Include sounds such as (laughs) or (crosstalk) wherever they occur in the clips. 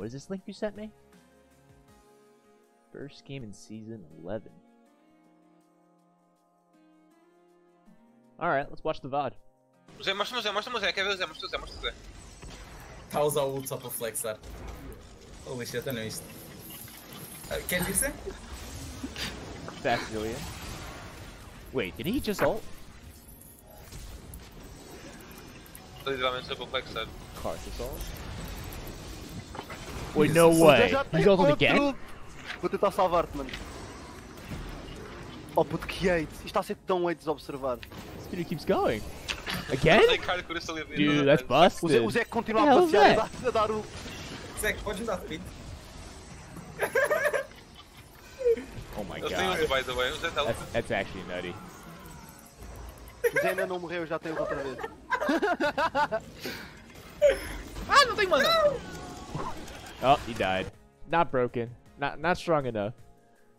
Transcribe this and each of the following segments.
What is this link you sent me? First game in season 11. Alright, let's watch the VOD. O Zé, mostra o Zé, mostra o Zé, quer ver o Zé, mostra o Zé, mostra o Zé. Está a usar o ult só para flexar. Holy shit, olha isto. Uh, quer dizer? Fast Zilean. Wait, did he just ult? Literalmente só para flexar. Karthus ult? Wait, no way. He's outro. again? Vou tentar salvar-te, mano. Oh puto, que hate. Isto está a ser tão hate desobservar. This video keeps going. (laughs) Again? Dude, that's O Zé, busted. o Zé continua Hell, a passear a dar, a dar o. Zé, podes me dar speed? (laughs) Oh my Eu tenho god. ult, by the way, o Zé tá That's, that's actually nutty. O Zé ainda não morreu, já tem outra vez. (laughs) Ah, não tem mana! Oh, he died. Not broken. Not not strong enough.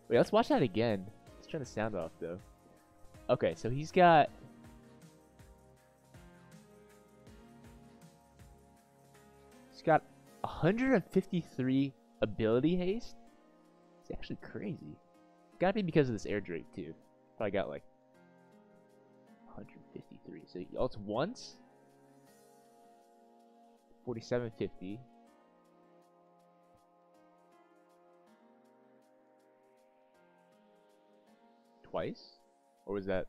Wait, let's watch that again. Let's turn the sound off though. Okay, so he's got He's got 153 ability haste. It's actually crazy. Gotta be because of this air drake too. Probably got like 153. So he ults once. 4750. Twice? Or was that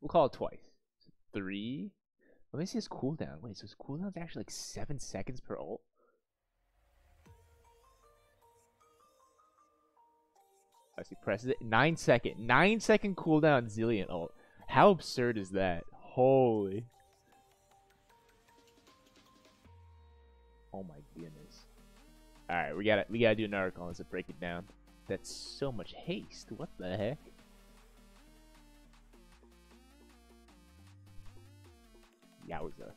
We'll call it twice. Three. Let me see his cooldown. Wait, so his cooldown's actually like seven seconds per ult? As he presses it, nine second, nine second cooldown Zilean ult. How absurd is that? Holy. Oh my goodness. Alright, we gotta we gotta do an article on this to break it down. That's so much haste. What the heck? Yowza.